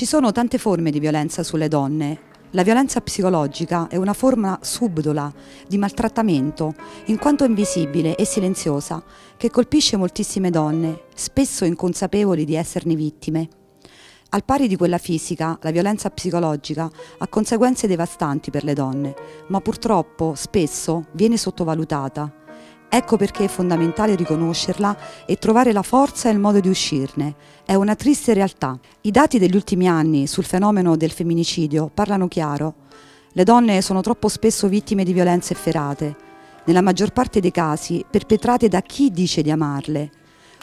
Ci sono tante forme di violenza sulle donne. La violenza psicologica è una forma subdola di maltrattamento, in quanto invisibile e silenziosa, che colpisce moltissime donne, spesso inconsapevoli di esserne vittime. Al pari di quella fisica, la violenza psicologica ha conseguenze devastanti per le donne, ma purtroppo spesso viene sottovalutata. Ecco perché è fondamentale riconoscerla e trovare la forza e il modo di uscirne. È una triste realtà. I dati degli ultimi anni sul fenomeno del femminicidio parlano chiaro. Le donne sono troppo spesso vittime di violenze efferate, nella maggior parte dei casi perpetrate da chi dice di amarle.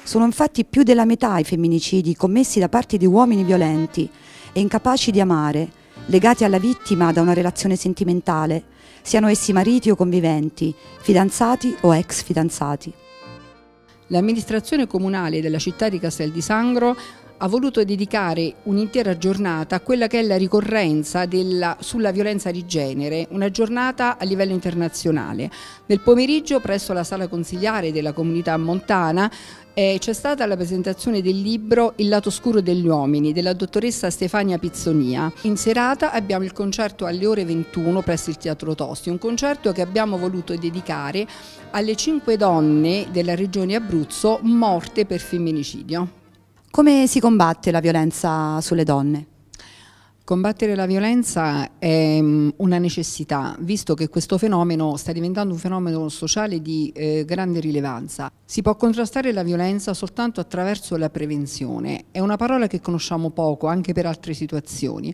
Sono infatti più della metà i femminicidi commessi da parte di uomini violenti e incapaci di amare, legati alla vittima da una relazione sentimentale, siano essi mariti o conviventi, fidanzati o ex fidanzati. L'amministrazione comunale della città di Castel di Sangro ha voluto dedicare un'intera giornata a quella che è la ricorrenza della, sulla violenza di genere, una giornata a livello internazionale. Nel pomeriggio presso la sala consigliare della comunità montana eh, c'è stata la presentazione del libro Il lato scuro degli uomini della dottoressa Stefania Pizzonia. In serata abbiamo il concerto alle ore 21 presso il Teatro Tosti, un concerto che abbiamo voluto dedicare alle cinque donne della regione Abruzzo morte per femminicidio. Come si combatte la violenza sulle donne? Combattere la violenza è mm, una necessità, visto che questo fenomeno sta diventando un fenomeno sociale di eh, grande rilevanza. Si può contrastare la violenza soltanto attraverso la prevenzione. È una parola che conosciamo poco anche per altre situazioni.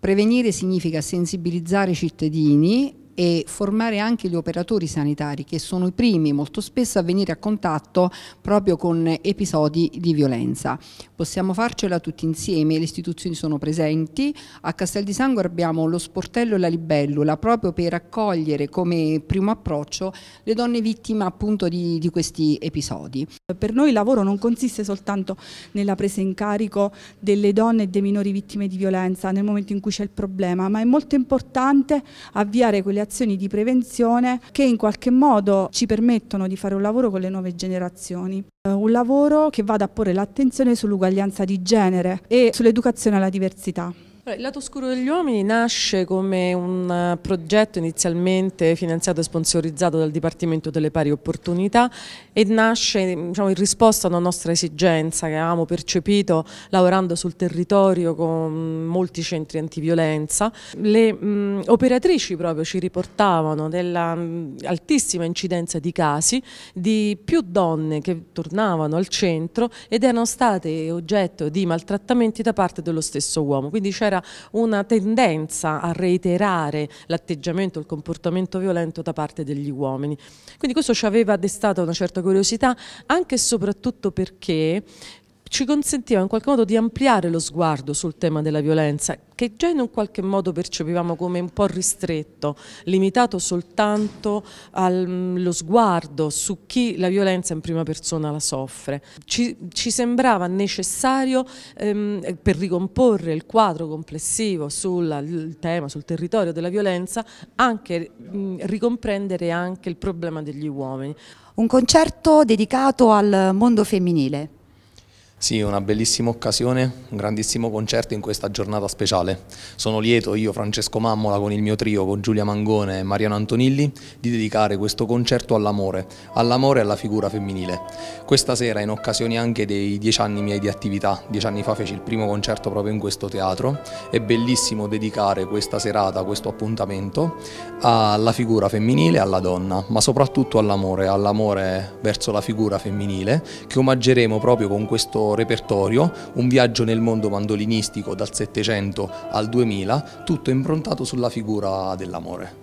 Prevenire significa sensibilizzare i cittadini e formare anche gli operatori sanitari che sono i primi molto spesso a venire a contatto proprio con episodi di violenza. Possiamo farcela tutti insieme, le istituzioni sono presenti, a Castel di Sangue abbiamo lo sportello e la libellula proprio per accogliere come primo approccio le donne vittime appunto di, di questi episodi. Per noi il lavoro non consiste soltanto nella presa in carico delle donne e dei minori vittime di violenza nel momento in cui c'è il problema, ma è molto importante avviare quelle azioni di prevenzione che in qualche modo ci permettono di fare un lavoro con le nuove generazioni. Eh, un lavoro che vada a porre l'attenzione sull'uguaglianza di genere e sull'educazione alla diversità. Il lato oscuro degli uomini nasce come un eh, progetto inizialmente finanziato e sponsorizzato dal Dipartimento delle Pari Opportunità e nasce diciamo, in risposta a una nostra esigenza che avevamo percepito lavorando sul territorio con molti centri antiviolenza. Le mh, operatrici proprio ci riportavano dell'altissima incidenza di casi di più donne che tornavano al centro ed erano state oggetto di maltrattamenti da parte dello stesso uomo. Quindi c'era c'era una tendenza a reiterare l'atteggiamento, il comportamento violento da parte degli uomini. Quindi questo ci aveva destato una certa curiosità anche e soprattutto perché ci consentiva in qualche modo di ampliare lo sguardo sul tema della violenza, che già in un qualche modo percepivamo come un po' ristretto, limitato soltanto allo mm, sguardo su chi la violenza in prima persona la soffre. Ci, ci sembrava necessario ehm, per ricomporre il quadro complessivo sul tema, sul territorio della violenza, anche mh, mm, ricomprendere anche il problema degli uomini. Un concerto dedicato al mondo femminile. Sì, una bellissima occasione, un grandissimo concerto in questa giornata speciale. Sono lieto io, Francesco Mammola, con il mio trio, con Giulia Mangone e Mariano Antonilli, di dedicare questo concerto all'amore, all'amore e alla figura femminile. Questa sera, in occasione anche dei dieci anni miei di attività, dieci anni fa feci il primo concerto proprio in questo teatro, è bellissimo dedicare questa serata, questo appuntamento, alla figura femminile e alla donna, ma soprattutto all'amore, all'amore verso la figura femminile, che omaggeremo proprio con questo repertorio, un viaggio nel mondo mandolinistico dal 700 al 2000, tutto improntato sulla figura dell'amore.